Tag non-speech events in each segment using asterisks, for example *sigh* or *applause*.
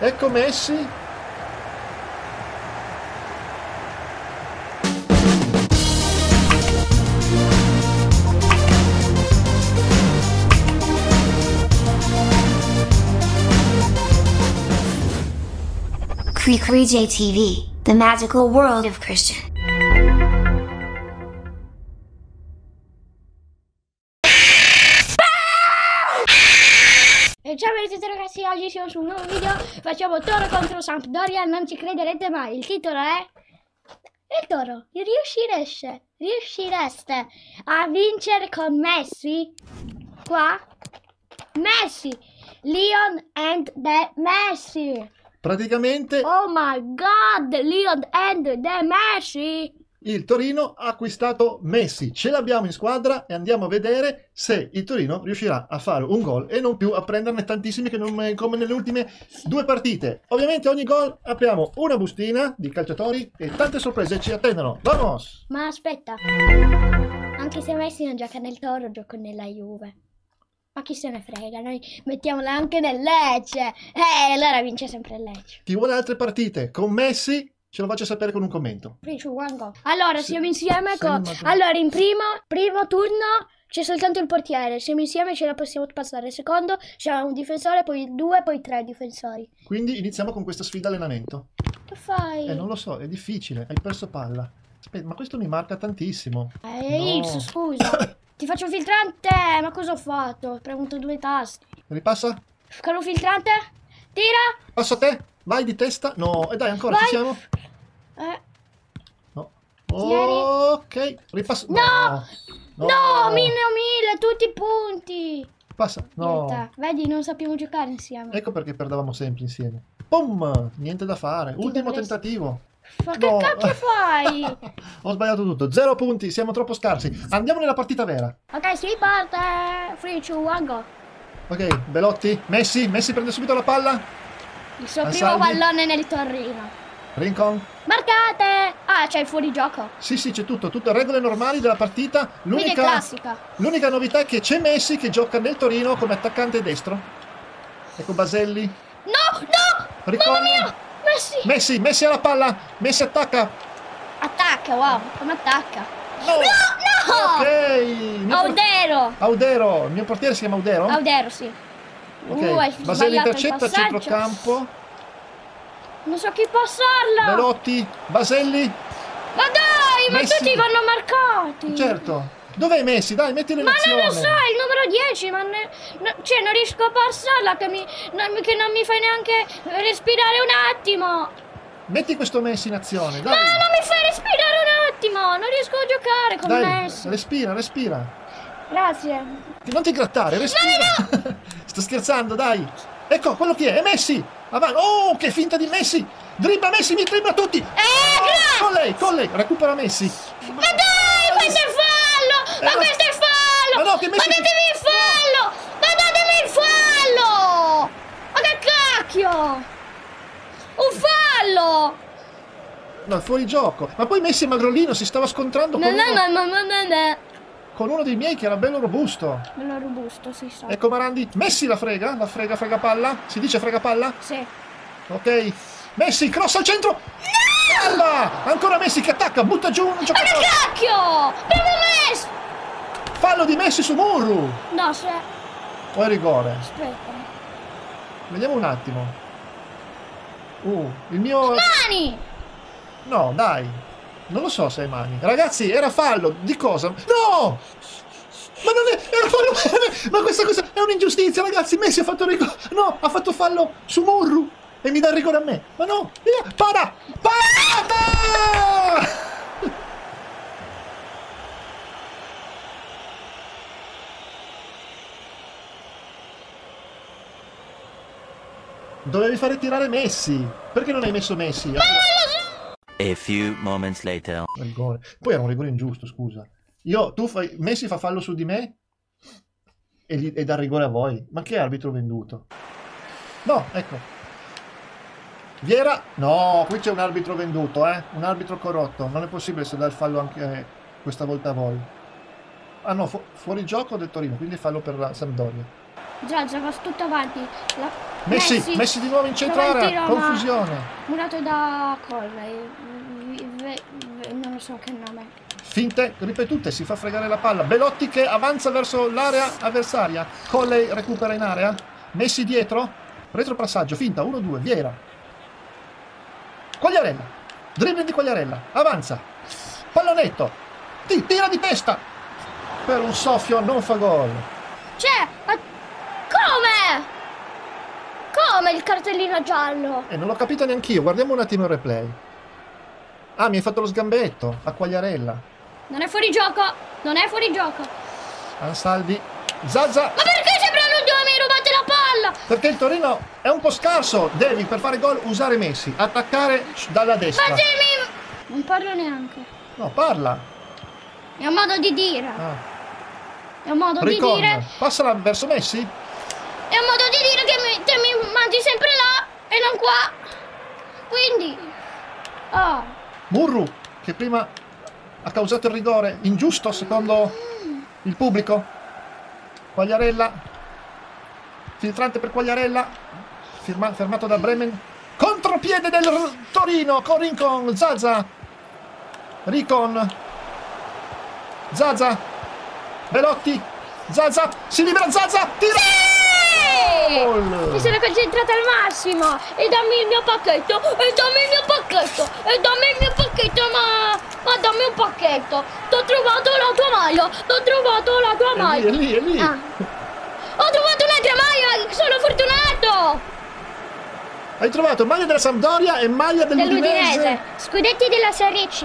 Ecco Messi. Cree JTV, the magical world of Christian. Ciao a tutti ragazzi, oggi siamo su un nuovo video, facciamo Toro contro Sampdoria, non ci crederete mai, il titolo è... Il Toro, riuscireste, riuscireste a vincere con Messi? Qua? Messi, Leon and the Messi. Praticamente Oh my god, Leon and the Messi. Il Torino ha acquistato Messi. Ce l'abbiamo in squadra e andiamo a vedere se il Torino riuscirà a fare un gol e non più a prenderne tantissimi non, come nelle ultime due partite. Ovviamente ogni gol apriamo una bustina di calciatori e tante sorprese ci attendono. Vamos! Ma aspetta, anche se Messi non gioca nel Toro, gioca nella Juve. Ma chi se ne frega, noi mettiamola anche nel Lecce. Eh, allora vince sempre il Lecce. Chi vuole altre partite con Messi ce lo faccia sapere con un commento. Allora, siamo insieme con... Allora, in primo, primo turno c'è soltanto il portiere. Siamo insieme, ce la possiamo passare. Secondo, c'è un difensore, poi due, poi tre difensori. Quindi iniziamo con questa sfida allenamento. Che fai? Eh, non lo so, è difficile, hai perso palla. Aspetta, ma questo mi marca tantissimo. Eh, No. X, scusa. *coughs* Ti faccio un filtrante, ma cosa ho fatto? Ho premuto due tasti. Ripassa? Un filtrante? Tira! Passo a te? Vai di testa? No, e dai, ancora, ci Vai. siamo? Eh, No. Ok, ripassa. No! No! No, mille o mille, tutti i punti. Passa. No. Niente, Vedi, non sappiamo giocare insieme. Ecco perché perdavamo sempre insieme. Pum! Niente da fare. Ultimo dovresti- tentativo. Ma che no. cacchio fai? *laughs* Ho sbagliato tutto. Zero punti, siamo troppo scarsi. Andiamo nella partita vera. ok, si parte. 3, 2, 1, go. Ok, Belotti, Messi, Messi prende subito la palla. Il suo primo pallone nel Torino. Rincon. Marcate! Ah, c'è il fuorigioco. Sì, sì, c'è tutto, tutte regole normali della partita. L'unica, l'unica novità è che c'è Messi che gioca nel Torino come attaccante destro. Ecco Baselli. No, no! Riccone. Mamma mia! Messi! Messi, Messi alla palla. Messi attacca. Attacca, wow, come attacca. No! No, no! Ok. por- Audero! Audero, il mio portiere si chiama Audero. Audero, sì. Ok, Uh, Baselli intercetta centrocampo. Non so chi passarla! Belotti, Baselli. Ma dai, ma Messi. tutti vanno marcati! Certo. Dov'è Messi? Dai, mettilo in Ma non azione. lo so, è il numero 10, ma ne- no- cioè non riesco a passarla che, mi, non, che non mi fai neanche respirare un attimo. Metti questo Messi in azione, Ma dai. non mi fai respirare un attimo, non riesco a giocare con Dai, Messi. respira, respira. Grazie. Non ti grattare, respira. *laughs* Sto scherzando, dai. Ecco, quello chi è? È Messi. Avanti. Oh, che finta di Messi. Dribbla Messi, mi dribbla tutti. Eh, grazie! Con lei, con lei. Recupera Messi. Ma dai, questo è fallo! Ma Eh, ma- questo è fallo! Ma no, che Messi- Ma datemi il fallo! Ma datemi il fallo! Ma che cacchio! Un fallo! No, fuori gioco. Ma poi Messi è magrolino, si stava scontrando con, no, no, no, no, no, no. Con uno dei miei che era bello robusto. Bello robusto, si sa. Ecco Marandi. Messi la frega, la frega, frega palla. Si dice frega palla? Sì. Ok. Messi, cross al centro. Palla! Ancora Messi che attacca, butta giù un Ma che giocatore. cacchio! Bravo Messi! Fallo di Messi su Murru. No, se... O è rigore? Aspetta. Vediamo un attimo. Uh, il mio... Mani! No, dai. Non lo so se è mani. Ragazzi, era fallo. Di cosa? No! Ma non è... Era fallo... *laughs* Ma questa cosa è un'ingiustizia, ragazzi. Messi ha fatto rigore... No, ha fatto fallo su Murru. E mi dà il rigore a me. Ma no! Via! Para! Para! Dovevi fare tirare Messi. Perché non hai messo Messi? A few moments later. Rigore. Poi era un rigore ingiusto, scusa. Io, tu fai, Messi fa fallo su di me e, gli, e dà rigore a voi. Ma che arbitro venduto? No, ecco. Viera, no, qui c'è un arbitro venduto, eh? Un arbitro corrotto. Non è possibile se dà il fallo anche eh, questa volta a voi. Ah no, fu- fuori gioco del Torino, quindi fallo per la Sampdoria. Già, già va tutto avanti. La... Messi, Messi. Messi di nuovo in centro area, confusione. Murato da Colley. Non lo so che nome. Finte ripetute, si fa fregare la palla. Belotti che avanza verso l'area avversaria. Colley recupera in area. Messi dietro. Retropassaggio, finta, 1-2, Viera. Quagliarella. Dribbling di Quagliarella. Avanza. Pallonetto. Ti- tira di testa. Per un soffio non fa gol. Cioè, ma come? Come il cartellino giallo? E non l'ho capito neanch'io. Guardiamo un attimo il replay. Ah, mi hai fatto lo sgambetto a Quagliarella. Non è fuori gioco. Non è fuori gioco. Ansaldi. Zazza. Ma perché sembrano due mi rubate la palla? Perché il Torino è un po' scarso. Devi per fare gol usare Messi. Attaccare dalla destra. Ma mi... Non parlo neanche. No, parla. È un modo di dire. Ah. È un modo Ricon. di dire. Passala verso Messi. È un modo di dire che mi, te mi mandi sempre là e non qua. Quindi. Oh. Murru, che prima ha causato il rigore. Ingiusto secondo il pubblico. Quagliarella. Filtrante per Quagliarella. Firma- fermato da Bremen. Contropiede del Torino con Rincon. Zaza. Ricon. Zaza. Belotti. Zaza. Si libera Zaza. Tira. Gol! Concentrata al massimo. E dammi il mio pacchetto. E dammi il mio pacchetto. E dammi il mio pacchetto. Ma. Ma dammi un pacchetto. T'ho trovato la tua maglia. T'ho trovato la tua È lì, maglia. è lì, è lì. Ah. Ho trovato un'altra maglia. Sono fortunato. Hai trovato maglia della Sampdoria e maglia Dell'Udinese. Scudetti della Serie C.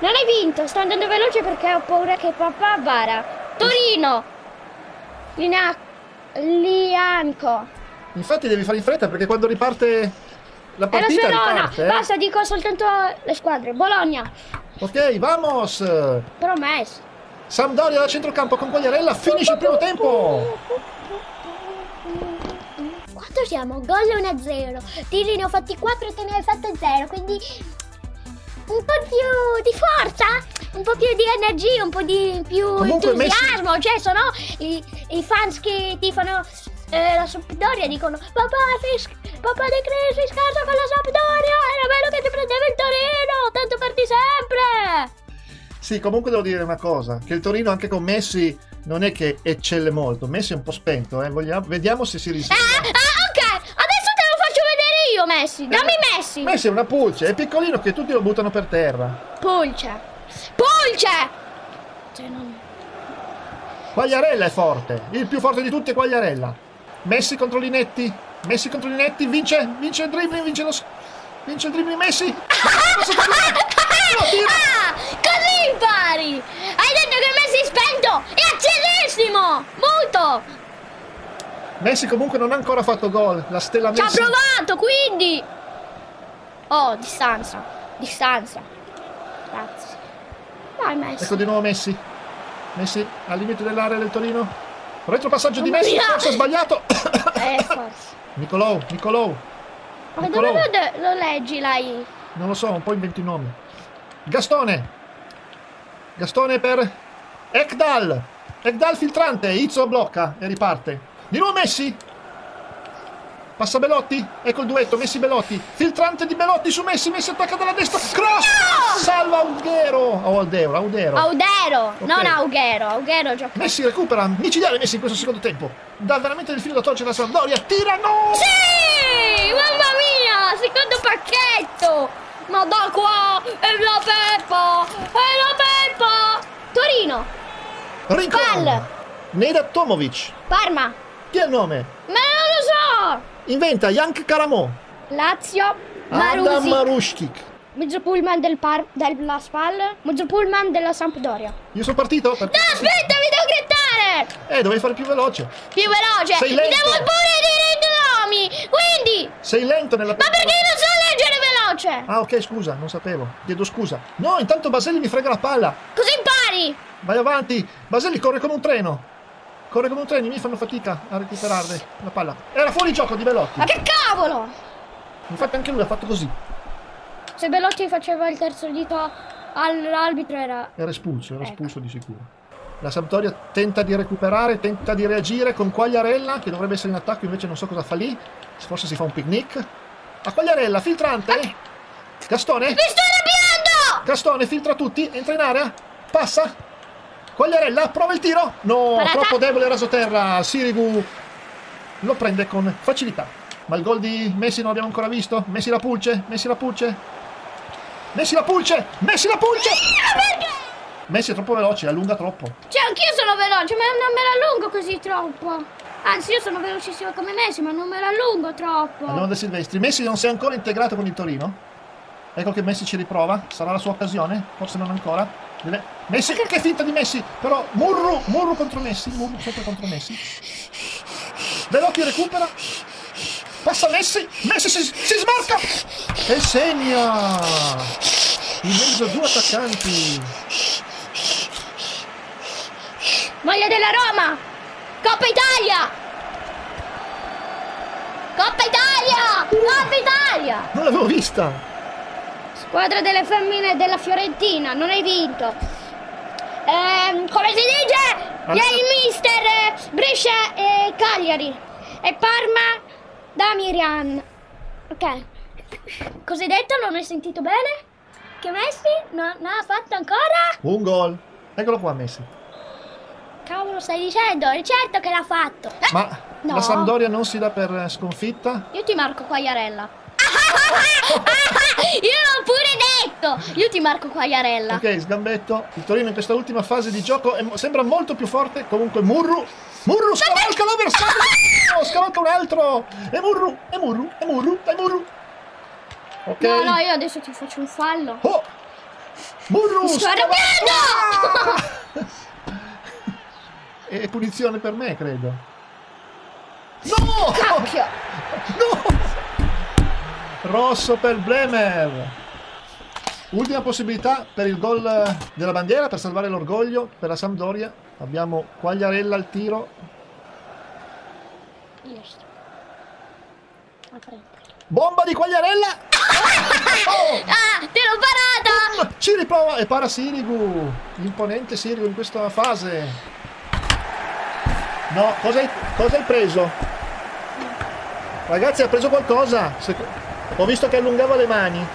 Non hai vinto, sto andando veloce perché ho paura che papà bara. Torino. Lina... Lianco. Infatti devi fare in fretta perché quando riparte la È la partita riparte. eh. Basta, dico soltanto le squadre. Bologna. Ok, vamos! Promesso. Sampdoria da centrocampo con Quagliarella, finisce il primo tempo! Quanto siamo? Gol 1-0. Tiri ne ho fatti 4 e te ne hai fatto 0. Quindi un po' più di forza, un po' più di energia, un po' di più Comunque, entusiasmo. Cioè, sono i, i fans che tifano eh, la Sampdoria dicono papà, sei, papà De Cre sei scarso con la Sampdoria. Era bello che ti prendeva il Torino. Tanto perdi sempre. Sì, comunque devo dire una cosa, che il Torino anche con Messi non è che eccelle molto, Messi è un po' spento, eh. Vogliamo- vediamo se si Ah, risveglia. ah, ok. Adesso te lo faccio vedere io, Messi. Dammi Messi. Messi è una pulce, è piccolino che tutti lo buttano per terra. Pulce. Pulce. Cioè, non... Quagliarella è forte, il più forte di tutti è Quagliarella. Messi contro Linetti, Messi contro Linetti, vince, vince il dribbling, vince lo... Vince il dribbling Messi. No, tira. Ah, così impari! Hai detto che Messi è spento! È accesissimo! Molto! Messi comunque non ha ancora fatto gol, la stella Ci ha Messi. provato, quindi! Oh, distanza. Distanza. Grazie. Vai, Messi. Ecco di nuovo Messi. Messi al limite dell'area del Torino. Retropassaggio di Messi, forse sbagliato. *coughs* Eh, forse. Nicolò, Nicolò. Ma Niccolò. dove lo, lo leggi, lei? Non lo so, un po' inventi nomi. Gastone. Gastone per Ekdal. Ekdal filtrante, Izzo blocca e riparte. Di nuovo Messi. Passa Belotti, ecco il duetto, Messi Belotti. Filtrante di Belotti su Messi, Messi attacca dalla destra. Cross! Salva Aughero. O Aldero, Audero. Audero, Ok. non Aughero. Aughero gioca. Messi recupera, micidiale Messi in questo secondo tempo. Dà veramente del filo da torcere la Sampdoria. Tira, no! Sì! Mamma mia! Secondo pacchetto! Ma da qua! È la Peppa! È la Peppa! Torino! Rincon. Neda Tomovic. Parma! Chi è il nome? Ma non lo Inventa Yank Karamo. so! Lazio! Adam Marusi! Marushkik. Mezzo pullman del Par- della Spal, mezzo pullman della Sampdoria. Io sono partito? Per... No, aspetta, mi devo grittare! Eh, dovevi fare più veloce. Più veloce! Sei Mi lento. devo pure dire i nomi! Quindi! Sei lento nella Ma perché non so leggere veloce? Ah, ok, scusa, non sapevo. Chiedo scusa. No, intanto Baselli mi frega la palla. Così impari! Vai avanti. Baselli corre come un treno. Corre come un treno, mi fanno fatica a recuperarle la palla. Era fuori gioco di Belotti. Ma che cavolo! Infatti anche lui ha fatto così. Se Belotti faceva il terzo dito all'arbitro era... Era espulso, era Ecco. espulso di sicuro. La Sampdoria tenta di recuperare, tenta di reagire con Quagliarella che dovrebbe essere in attacco, invece non so cosa fa lì. Forse si fa un picnic. A Quagliarella, filtrante. Gastone. Mi sto arrabbiando! Gastone filtra tutti, entra in area, passa. Quagliarella, prova il tiro. No, Parata. troppo debole rasoterra. Sirigu lo prende con facilità. Ma il gol di Messi non l'abbiamo ancora visto. Messi la pulce, Messi la pulce. Messi la pulce, Messi la pulce. Messi è troppo veloce, allunga troppo. Cioè, anch'io sono veloce, ma non me la allungo così troppo. Anzi, io sono velocissimo come Messi, ma non me la allungo troppo. Andiamo da Silvestri. Messi non si è ancora integrato con il Torino. Ecco che Messi ci riprova. Sarà la sua occasione? Forse non ancora. Deve- Messi, che finta di Messi! Però Murru, Murru contro Messi. Murru sempre contro Messi. Velotti recupera. Passa Messi. Messi si, si smarca. E segna. In mezzo a due attaccanti. Maglia della Roma! Coppa Italia! Coppa Italia! Coppa Italia! Non l'avevo vista. Squadra delle femmine della Fiorentina, non hai vinto. Ehm, come si dice? Ieri mister eh, Brescia e Cagliari. E Parma da Miriam. Ok. Cosa hai detto? Non hai sentito bene? Che Messi non non ha fatto ancora? Un gol. Eccolo qua Messi. Cavolo stai dicendo? È certo che l'ha fatto. Eh, Ma No. la Sampdoria non si dà per sconfitta. Io ti marco Quagliarella. Io l'ho pure detto! Io ti marco Quagliarella. Ok, sgambetto. Il Torino in questa ultima fase di gioco è- sembra molto più forte. Comunque Murru. Murru scavalca l'avversario! Scavalca un altro! E Murru, e Murru, e Murru, e Murru. Ok. No, no, io adesso ti faccio un fallo. Oh! Murru! Mi sto arrabbiando! *laughs* E punizione per me, credo. No! Cacchio! No! *laughs* Rosso per Bremer. Ultima possibilità per il gol della bandiera per salvare l'orgoglio per la Sampdoria. Abbiamo Quagliarella al tiro. Bomba di Quagliarella! Oh! Ah, te l'ho parata! Ci riprova e para Sirigu. L'imponente Sirigu in questa fase. No, cosa hai, cosa hai preso? Ragazzi, ha preso qualcosa. Se- ho visto che allungava le mani.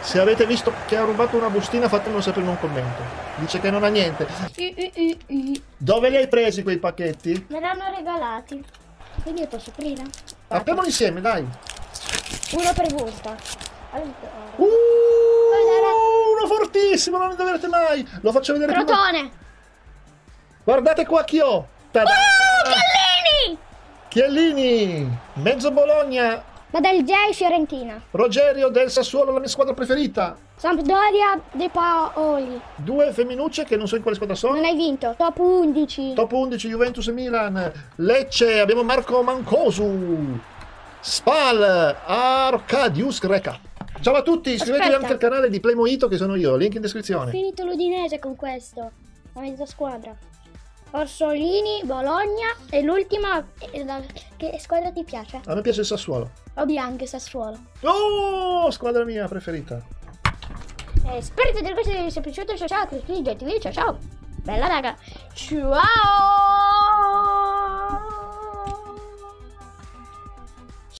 Se avete visto che ha rubato una bustina, fatemelo sapere in un commento. Dice che non ha niente. I, i, i, i. Dove li hai presi quei pacchetti? Me l'hanno regalati. Quindi li posso aprire? Apriamoli insieme, dai. Uno per volta. Allora, Uh, uno fortissimo, non ne dovrete mai. Lo faccio vedere prima. Crotone! Guardate qua chi ho. Tada! Oh, Chiellini! Chiellini, mezzo Bologna, Ma del J Fiorentina. Rogerio del Sassuolo, la mia squadra preferita. Sampdoria De Paoli. Due femminucce che non so in quale squadra sono. Non hai vinto. Top 11. Top 11 Juventus e Milan. Lecce, abbiamo Marco Mancosu. Spal, Arcadius Greca. Ciao a tutti, iscrivetevi Aspetta. anche al canale di Playmoito che sono io, link in descrizione. Finito l'Udinese con questo. La mezza squadra. Orsolini, Bologna e l'ultima. eh, Che squadra ti piace? A me piace il Sassuolo. O bianche Sassuolo. Oh, squadra mia preferita. Eh, spero che questo vi sia piaciuto. Ciao ciao. Ciao ciao. Bella raga. Ciao.